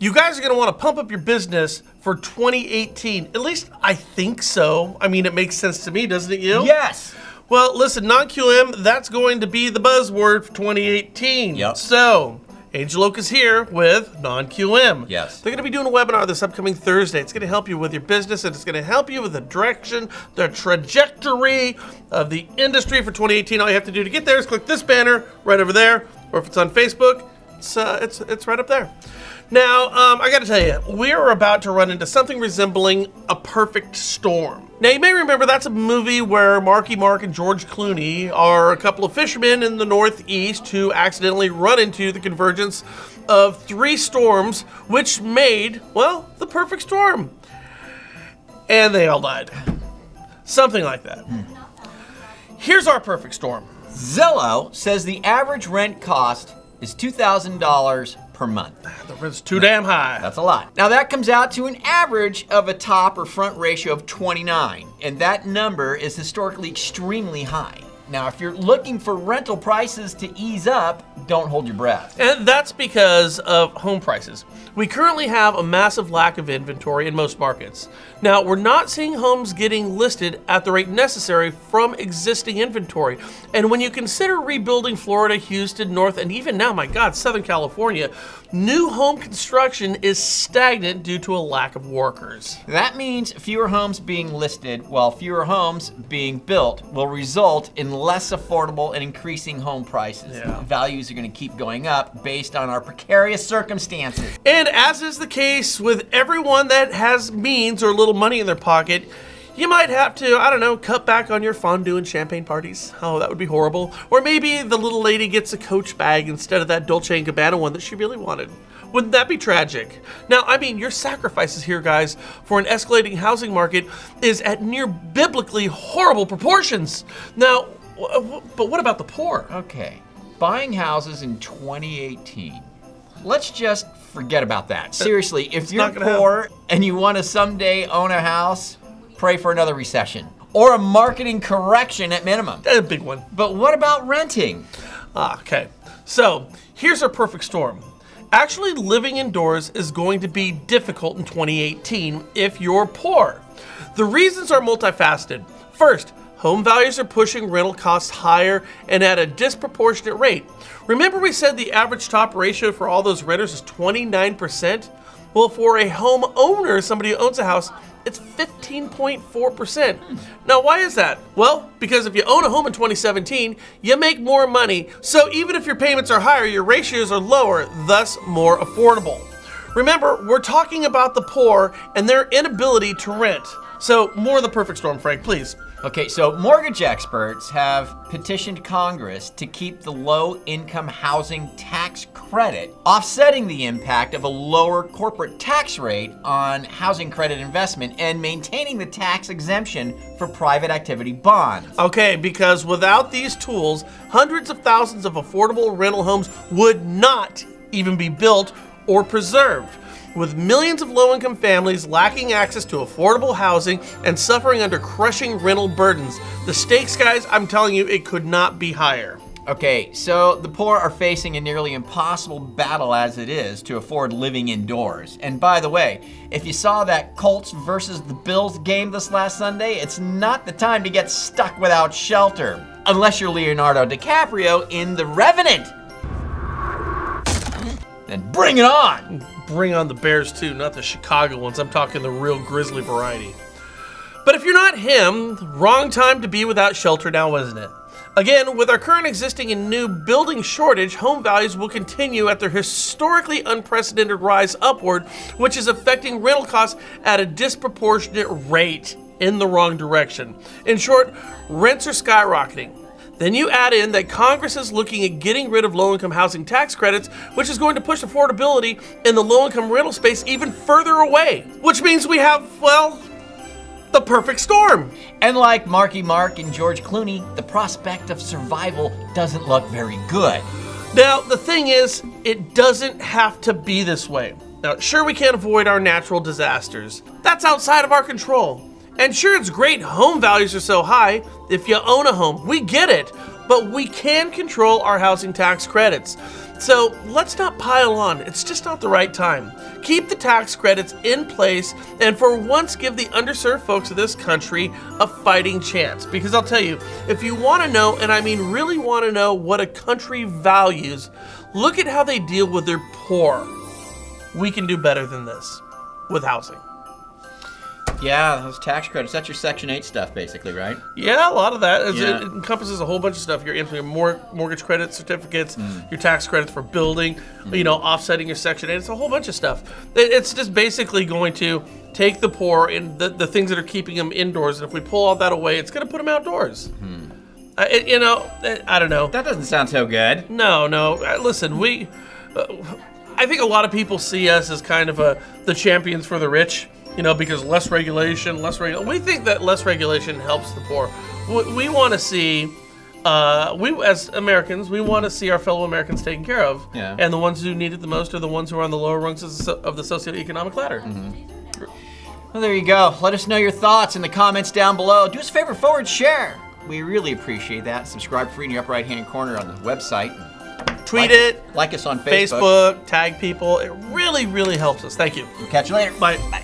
You guys are going to want to pump up your business for 2018. At least I think so. I mean, it makes sense to me, doesn't it, you? Yes. Well, listen, non QM, that's going to be the buzzword for 2018. Yep. So, Angel Oak is here with non QM. Yes. They're going to be doing a webinar this upcoming Thursday. It's going to help you with your business and it's going to help you with the direction, the trajectory of the industry for 2018. All you have to do to get there is click this banner right over there, or if it's on Facebook, it's, uh, it's, it's right up there. Now, um, I got to tell you, we are about to run into something resembling a perfect storm. Now, you may remember that's a movie where Marky Mark and George Clooney are a couple of fishermen in the Northeast who accidentally run into the convergence of three storms, which made, well, the perfect storm. And they all died. Something like that. Here's our perfect storm. Zillow says the average rent cost is $2,000 per month. Ah, the rent's too damn high. That's a lot. Now that comes out to an average of a top or front ratio of 29, and that number is historically extremely high. Now, if you're looking for rental prices to ease up, don't hold your breath. And that's because of home prices. We currently have a massive lack of inventory in most markets. Now, we're not seeing homes getting listed at the rate necessary from existing inventory. And when you consider rebuilding Florida, Houston, North, and even now, my God, Southern California, new home construction is stagnant due to a lack of workers. That means fewer homes being listed, while fewer homes being built will result in less affordable and increasing home prices. Yeah. Values are going to keep going up based on our precarious circumstances. And as is the case with everyone that has means or a little money in their pocket, you might have to, I don't know, cut back on your fondue and champagne parties. Oh, that would be horrible. Or maybe the little lady gets a Coach bag instead of that Dolce & Gabbana one that she really wanted. Wouldn't that be tragic? Now, I mean, your sacrifices here, guys, for an escalating housing market is at near biblically horrible proportions. Now, but what about the poor? Okay, buying houses in 2018. Let's just forget about that. Seriously, if you're not gonna poor and you want to someday own a house, pray for another recession or a marketing correction at minimum. That's a big one. But what about renting? Ah, okay. So here's our perfect storm. Actually, living indoors is going to be difficult in 2018 if you're poor. The reasons are multifaceted. First, home values are pushing rental costs higher and at a disproportionate rate. Remember, we said the average top ratio for all those renters is 29%? Well, for a home owner, somebody who owns a house, it's 15.4%. Now, why is that? Well, because if you own a home in 2017, you make more money. So even if your payments are higher, your ratios are lower, thus more affordable. Remember, we're talking about the poor and their inability to rent. So, more of the perfect storm, Frank, please. Okay, so mortgage experts have petitioned Congress to keep the low income housing tax credit, offsetting the impact of a lower corporate tax rate on housing credit investment and maintaining the tax exemption for private activity bonds. Okay, because without these tools, hundreds of thousands of affordable rental homes would not even be built or preserved. With millions of low income families lacking access to affordable housing and suffering under crushing rental burdens, the stakes, guys, I'm telling you, it could not be higher. Okay, so the poor are facing a nearly impossible battle as it is to afford living indoors. And by the way, if you saw that Colts versus the Bills game this last Sunday, it's not the time to get stuck without shelter. Unless you're Leonardo DiCaprio in The Revenant. Then bring it on! Bring on the Bears, too, not the Chicago ones. I'm talking the real grizzly variety. But if you're not him, wrong time to be without shelter now, isn't it? Again, with our current existing and new building shortage, home values will continue at their historically unprecedented rise upward, which is affecting rental costs at a disproportionate rate in the wrong direction. In short, rents are skyrocketing. Then you add in that Congress is looking at getting rid of low income housing tax credits, which is going to push affordability in the low income rental space even further away. Which means we have, well, the perfect storm. And like Marky Mark and George Clooney, the prospect of survival doesn't look very good. Now, the thing is, it doesn't have to be this way. Now, sure, we can't avoid our natural disasters. That's outside of our control. And sure, it's great home values are so high if you own a home. We get it. but we can control our housing tax credits. So let's not pile on. It's just not the right time. Keep the tax credits in place and for once give the underserved folks of this country a fighting chance. Because I'll tell you, if you want to know, and I mean really want to know what a country values, look at how they deal with their poor. We can do better than this with housing. Yeah, those tax credits. That's your Section 8 stuff, basically, right? Yeah, a lot of that. Yeah. It encompasses a whole bunch of stuff. Your, your mor- mortgage credit certificates, your tax credits for building, you know, offsetting your Section 8. It's a whole bunch of stuff. It's just basically going to take the poor and the, the things that are keeping them indoors. And if we pull all that away, it's going to put them outdoors. Uh, it- you know, uh, I don't know. That doesn't sound so good. No, no. Uh, Listen, we. Uh, I think a lot of people see us as kind of a the champions for the rich. You know, because less regulation, less regu- We think that less regulation helps the poor. We, we want to see. Uh, we as Americans, we want to see our fellow Americans taken care of, Yeah. and the ones who need it the most are the ones who are on the lower rungs of the so- of the socioeconomic ladder. Well, there you go. Let us know your thoughts in the comments down below. Do us a favor, forward share. We really appreciate that. Subscribe free in your upper right hand corner on the website. Tweet Like- it, Like us on Facebook. Facebook, tag people. It really, really helps us. Thank you. We'll catch you later. Bye. Bye.